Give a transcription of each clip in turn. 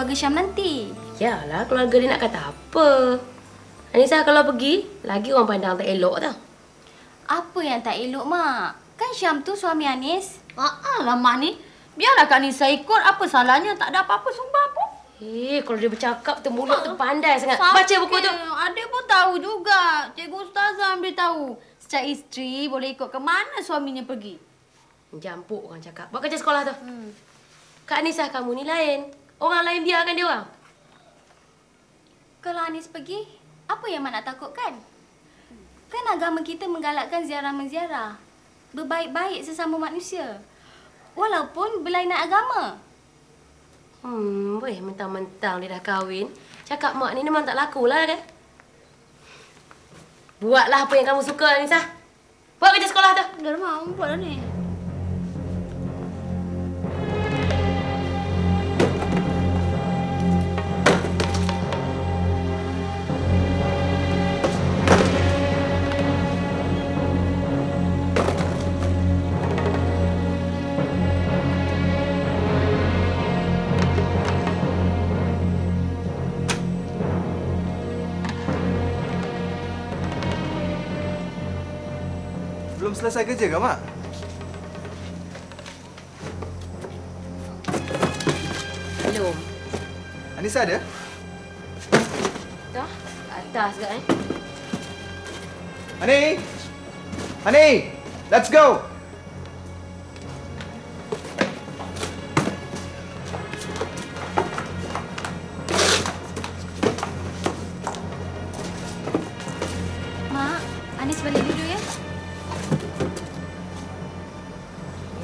keluarga Syam nanti? Yalah, keluarga dia nak kata apa? Anissa kalau pergi, lagi orang pandang tak elok tau. Apa yang tak elok, Mak? Kan Syam tu suami Anis. Ah, lah mak ni. Biarlah Kak Nisa ikut. Apa salahnya? Tak ada apa-apa sumpah pun. Eh, kalau dia bercakap tu mulut tu pandai sangat. Baca buku tu. Adik pun tahu juga. Cikgu Ustazah tahu. Secara isteri boleh ikut ke mana suaminya pergi. Jampuk orang cakap. Buat kerja sekolah tu. Hmm. Kak Anissa kamu ni lain. Orang lain biarkan dia orang. Kalau Anis pergi, apa yang Mak nak takutkan? Kan agama kita menggalakkan ziarah-menziarah. Berbaik-baik sesama manusia. Walaupun berlainan agama. Hmm, boleh mentang-mentang dia dah kahwin. Cakap mak ni memang tak laku lah kan? Buatlah apa yang kamu suka, Anissa. Buat kerja sekolah tu. Dah mak, buatlah ni. Belum selesai kerja ke, Mak? Belum. Anissa ada? Dah? Atas kat eh. Ani! Ani! Let's go!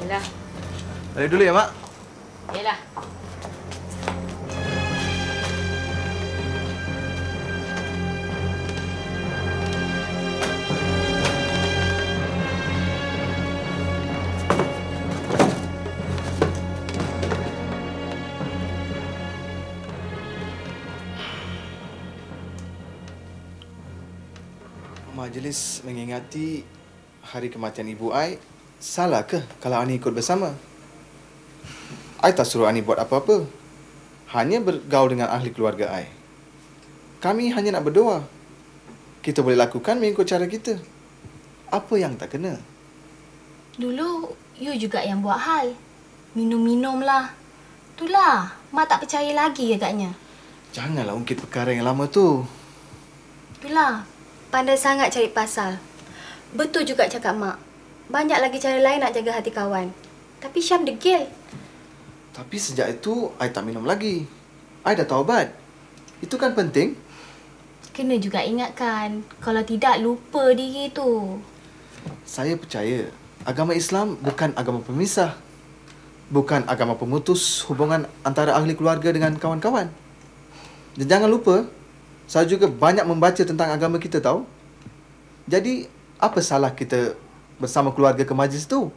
Yelah. Balik dulu ya, Mak. Yelah. Majlis mengingati hari kematian ibu Ai, salah ke kalau Ani ikut bersama? Ai tak suruh Ani buat apa-apa. Hanya bergaul dengan ahli keluarga Ai. Kami hanya nak berdoa. Kita boleh lakukan mengikut cara kita. Apa yang tak kena? Dulu, you juga yang buat hal. Minum-minum lah. Itulah, Mak tak percaya lagi agaknya. Janganlah ungkit perkara yang lama tu. Itulah, pandai sangat cari pasal. Betul juga cakap Mak. Banyak lagi cara lain nak jaga hati kawan. Tapi Syam degil. Tapi sejak itu, Ai tak minum lagi. Ai dah taubat. Itu kan penting. Kena juga ingatkan. Kalau tidak, lupa diri tu. Saya percaya agama Islam bukan agama pemisah. Bukan agama pemutus hubungan antara ahli keluarga dengan kawan-kawan. Dan jangan lupa, saya juga banyak membaca tentang agama kita tahu. Jadi, apa salah kita bersama keluarga ke majlis tu?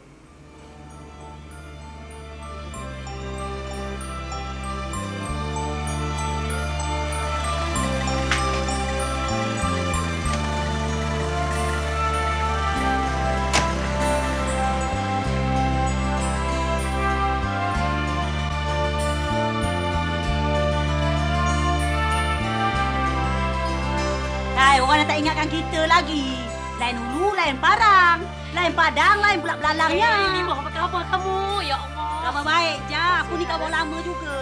Orang dah tak ingatkan kita lagi. Lain hulu, lain parang. Lain padang, lain pula belalangnya. Eh, ni apa khabar kamu? Ya Allah. Khabar baik je. Aku ni kawan lama juga.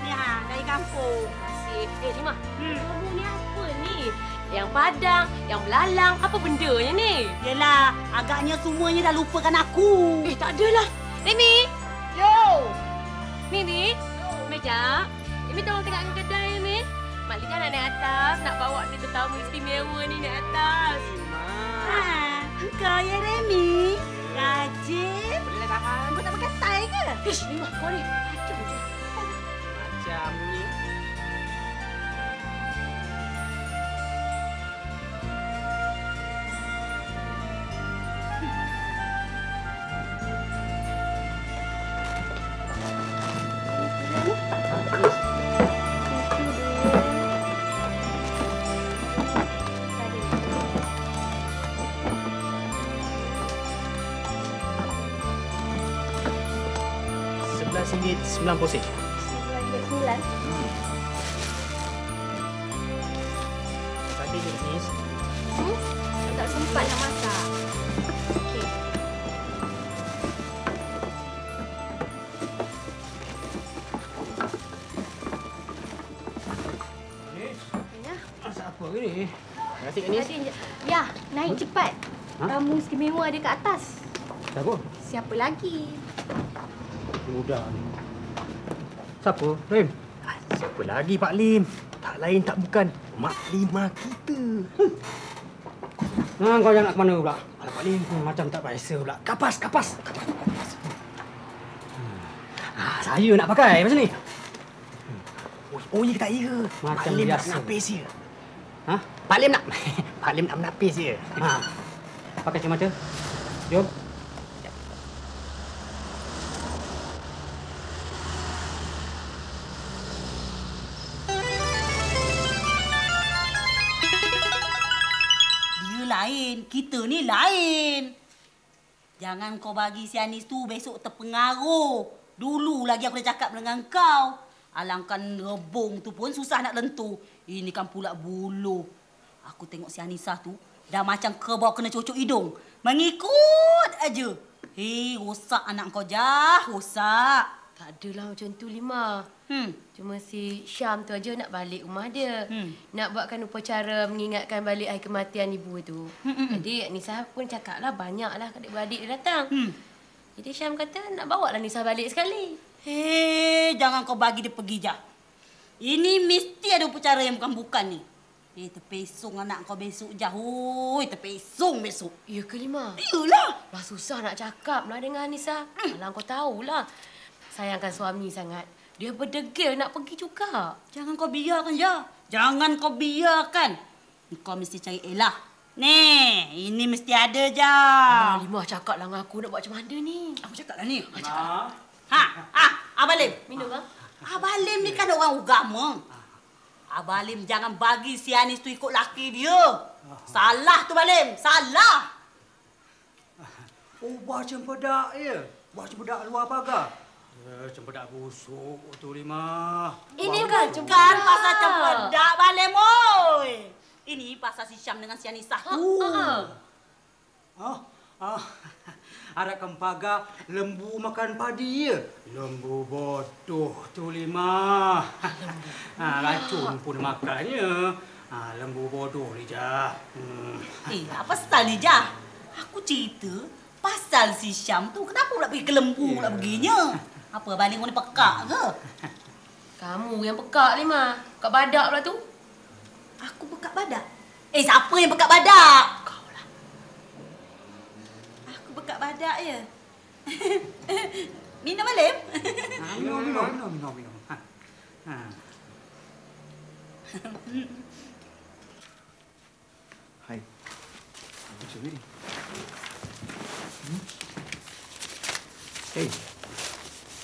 Ni ha, dari kampung. Eh, Lima. Hmm. Kamu ni apa ni? Yang padang, yang belalang, apa bendanya ni? Yelah, agaknya semuanya dah lupakan aku. Eh, tak adalah. Remy! Yo! Mimi! Meja! Mimi tolong tengokkan kedai ni. Mak Lina nak naik atas, nak bawa ni tetamu istimewa ni naik atas. Ha, kau ya Remy? Rajin. Boleh tahan. Kau tak pakai tie ke? Ish, Lima, kau ni. Kacau je. Macam ni. sembilan posit. Sembilan sembilan. Tadi jenis. Hmm? Tak sempat nak masak. Apa ni? Kasih ni. Ya, naik cepat. Tamu istimewa ada kat atas. Siapa? Siapa lagi? Mudah. ni. Siapa? Lim. Siapa lagi Pak Lim? Tak lain tak bukan Mak Lima kita. Nah, kau jangan nak ke mana pula? Alah, Pak Lim pun macam tak biasa pula. Kapas, kapas. kapas, kapas. Hmm. Ah, saya nak pakai macam ni. Hmm. Oh, oh ya ke tak ya? Macam Pak Lim biasa. nak menapis je. Ha? Pak Lim nak Pak Lim nak menapis je. Ha. Pakai kacamata. Jom. Kita ni lain. Jangan kau bagi si Anis tu besok terpengaruh. Dulu lagi aku dah cakap dengan kau. Alangkan rebung tu pun susah nak lentur. Ini kan pula bulu. Aku tengok si Anissa tu dah macam kerbau kena cocok hidung. Mengikut aja. Hei, rosak anak kau jah, rosak. Tak adalah macam tu Lima. Hmm. Cuma si Syam tu aja nak balik rumah dia. Hmm. Nak buatkan upacara mengingatkan balik hari kematian ibu tu. Hmm, Jadi Nisa pun cakap lah banyak lah adik-beradik dia datang. Hmm. Jadi Syam kata nak bawa lah Nisa balik sekali. Hei, jangan kau bagi dia pergi jah. Ini mesti ada upacara yang bukan-bukan ni. Eh, terpesong anak kau besok jah. Hoi, terpesong besok. Ya ke Lima? Iyalah. Lah susah nak cakap lah dengan Nisa. Alah kau tahulah. Sayangkan suami sangat. Dia berdegil nak pergi juga. Jangan kau biarkan jah. Jangan kau biarkan. Kau mesti cari Ella. Nih, ini mesti ada jah. Ah. Lima cakap lah dengan aku nak buat macam mana ni. Aku cakap lah ni. Ha, ha, Abang Lim. Minum kan? Abang Lim ni kan orang agama. Abang Lim jangan bagi si Anis tu ikut laki dia. Salah tu Abang Lim. Salah. Oh, buah cempedak ya? Buah cempedak luar pagar? Ya, cempedak busuk tu lima. Ini kan Bukan cempedak. pasal cempedak Abang Lim, oi. Ini pasal si Syam dengan si Anisah Ha, tu. ha. Ah, ah. Harapkan pagar lembu makan padi ya? Lembu bodoh tu lima. Ha, racun pun makannya. Ha, lembu bodoh ni jah. Hmm. Eh, apa pasal ni, Jah? Aku cerita pasal si Syam tu. Kenapa pula pergi ke lembu pula begininya? Apa, kau ni pekak ke? Kamu yang pekak Lima. Kat badak pula tu. Aku pekak badak? Eh, siapa yang pekak badak? Kau lah. Aku pekak badak ya? Minum, Abang Lim? Ha, minum, minum, minum, minum, minum. Ha. Ha. Hai. Apa cakap ni? Hmm? Hey.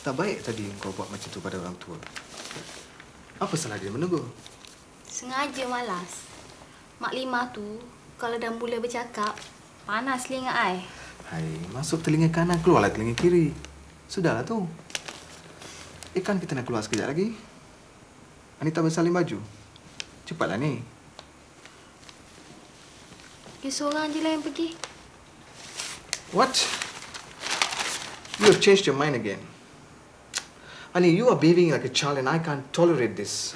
Tak baik tadi kau buat macam tu pada orang tua. Apa salah dia menegur? Sengaja malas. Mak Lima tu, kalau dah mula bercakap, panas telinga ai. Hai, masuk telinga kanan, keluarlah telinga kiri. Sudahlah tu. Eh kan kita nak keluar sekejap lagi. Anita bersalin baju. Cepatlah ni. Dia seorang je lah yang pergi. What? You have changed your mind again. Ani, you are behaving like a child and I can't tolerate this.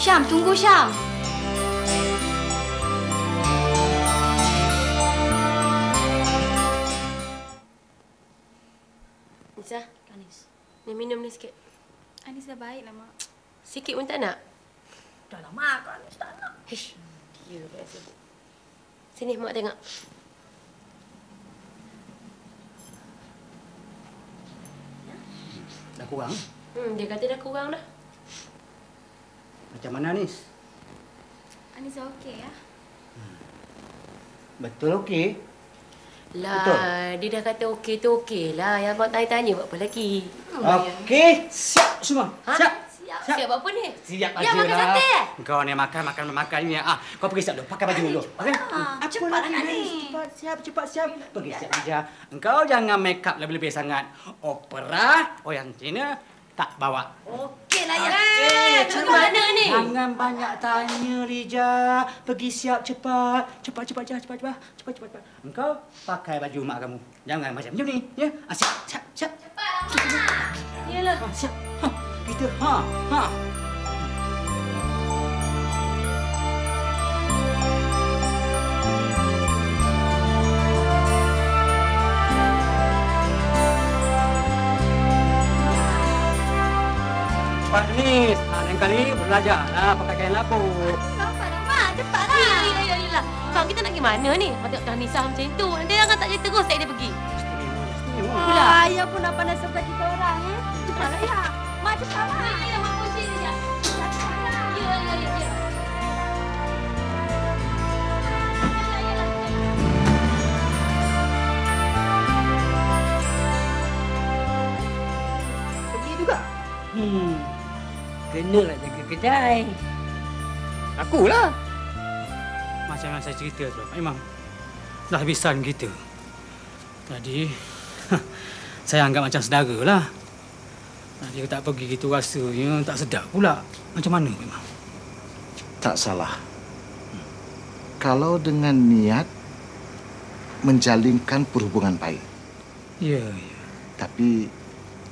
Syam, tunggu Syam. Nisa, Anis. ni minum ni sikit. Anis dah baik lah, Mak. Sikit pun tak nak? Dah lah makan, Anis tak nak. Hish, dia biasa. Sini mak tengok. Dah kurang? Hmm, dia kata dah kurang dah. Macam mana Anis? Anis dah okey ya? Betul okey? Lah, Betul. dia dah kata okey tu okey lah. Yang abang tanya-tanya buat apa lagi? Okey, siap semua. Ha? Siap. Siap. Siap buat apa ni? Siap Ya, aja makan lah. sate eh? Kau ni makan, makan, makan ni. Ah, kau pergi siap dulu. Pakai baju dulu. Okey? Ah, Apa cepat lagi, anak Anis? ni. Cepat, siap, cepat, siap. Pergi siap aja. Engkau jangan make up lebih-lebih sangat. Opera, orang Cina tak bawa. Okey lah ya. Eh, macam mana ni? Jangan banyak tanya, Lija. Pergi siap cepat. Cepat, cepat, cepat, cepat, cepat. Cepat, cepat, cepat. Engkau pakai baju mak kamu. Jangan macam macam ni. Ya? Ah, siap, siap, siap. Yalah. Ha, siap. Kita. Ha, ha. Ni, ha, lain kali belajarlah pakai kain lapuk. Sabar dah, Mak. Cepatlah. Ya, ya, ya, ya. Bang, kita nak pergi mana ni? Mak tengok dah Nisa macam tu. Nanti jangan tak jadi terus saya dia pergi. Istimewa, istimewa. Pula. Ayah pun nak pandai sebelah kita orang eh. Cepatlah ya. Hmm. Kenalah jaga kedai. Akulah. Macam yang saya cerita tu, memang dah habisan kita. Jadi, saya anggap macam saudara lah. Dia tak pergi gitu rasanya tak sedap pula. Macam mana memang? Tak salah. Kalau dengan niat menjalinkan perhubungan baik. Ya, ya. Tapi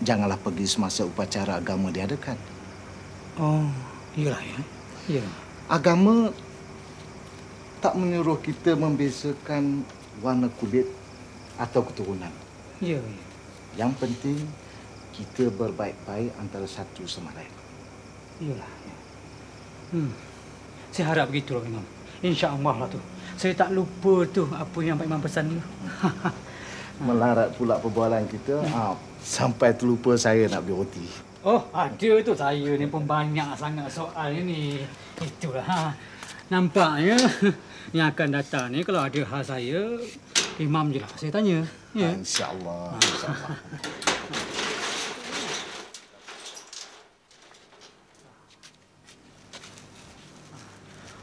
janganlah pergi semasa upacara agama diadakan. Oh, iyalah ya. Ya. Agama tak menyuruh kita membezakan warna kulit atau keturunan. Ya, ya. Yang penting kita berbaik-baik antara satu sama lain. Iyalah. ya. Hmm. Saya harap begitulah Imam. InsyaAllah lah tu. Saya tak lupa tu apa yang Pak Imam pesan tu. Melarat pula perbualan kita. Ah, sampai terlupa saya nak beli roti. Oh, ada tu saya ni pun banyak sangat soal ni. Itulah. Ha. Nampaknya yang akan datang ni kalau ada hal saya, Imam je lah saya tanya. Ya. Ah, InsyaAllah. InsyaAllah.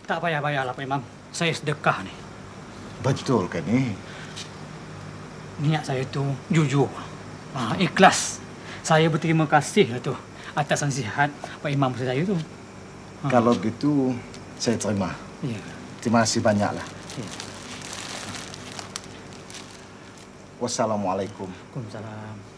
Tak payah-payahlah Pak Imam. Saya sedekah ni. Betul kan ni? Niat saya tu jujur. Ha, ikhlas. Saya berterima kasih lah tu atas nasihat Pak Imam saya tu. Ha. Kalau begitu, saya terima. Ya. Terima kasih banyaklah. Ya. Wassalamualaikum. Waalaikumsalam.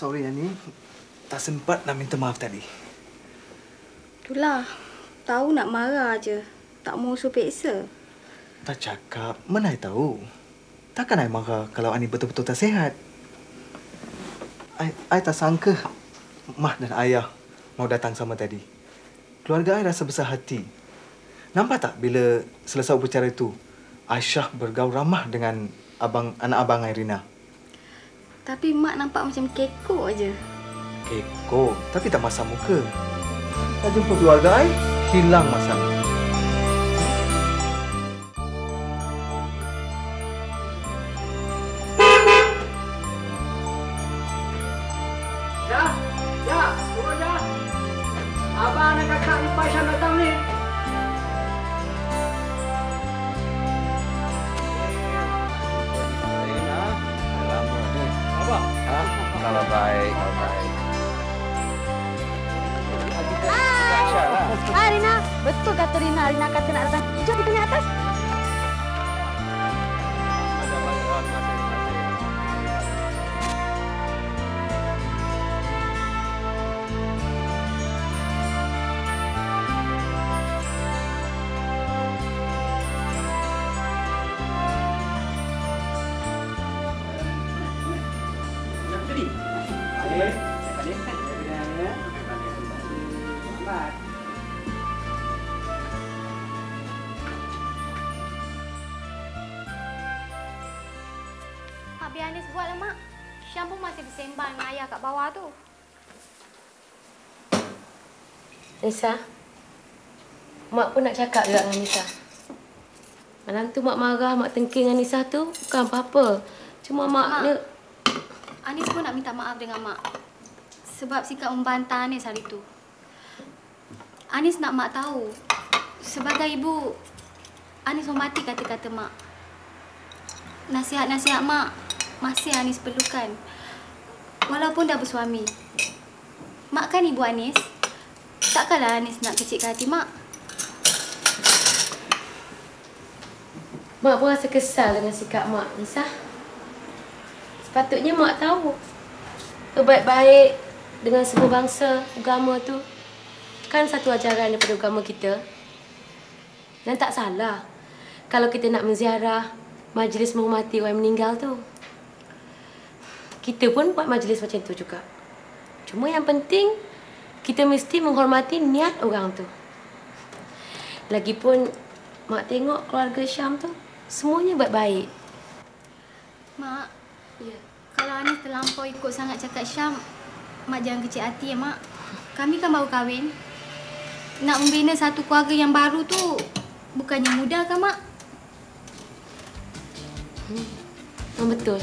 Sorry Ani, tak sempat nak minta maaf tadi. Itulah. Tahu nak marah aje. Tak mau suruh peksa. Tak cakap, mana I tahu. Takkan I marah kalau Ani betul-betul tak sihat. I tak sangka Mah dan Ayah mau datang sama tadi. Keluarga I rasa besar hati. Nampak tak bila selesai upacara itu, Aisyah bergaul ramah dengan abang anak abang Irina. Tapi mak nampak macam kekok aje. Keko, tapi tak masam muka. Tak jumpa keluarga I, hilang masam. Kalau baik, kalau baik. Ah, Rina. Betul kata Rina. Rina kata nak datang. Jom kita naik atas. Lah, Mak. Syam pun masih bersembang dengan ayah kat bawah tu. Nisa. Mak pun nak cakap juga dengan Nisa. Malam tu mak marah, mak tengking dengan Nisa tu bukan apa-apa. Cuma mak, Mak. ni Anis pun nak minta maaf dengan Mak. Sebab sikap membantah Anis hari tu. Anis nak Mak tahu. Sebagai ibu, Anis hormati kata-kata Mak. Nasihat-nasihat Mak masih Anis perlukan. Walaupun dah bersuami. Mak kan ibu Anis. Takkanlah Anis nak kecilkan hati Mak. mak pun rasa kesal dengan sikap mak Nisa. Sepatutnya mak tahu. Berbaik-baik dengan semua bangsa, agama tu kan satu ajaran daripada agama kita. Dan tak salah kalau kita nak menziarah majlis menghormati orang meninggal tu. Kita pun buat majlis macam tu juga. Cuma yang penting kita mesti menghormati niat orang tu. Lagipun mak tengok keluarga Syam tu semuanya baik-baik. Mak, Ya. Kalau Anis terlampau ikut sangat cakap Syam, Mak jangan kecil hati ya, Mak. Kami kan baru kahwin. Nak membina satu keluarga yang baru tu bukannya mudah kan, Mak? Memang betul.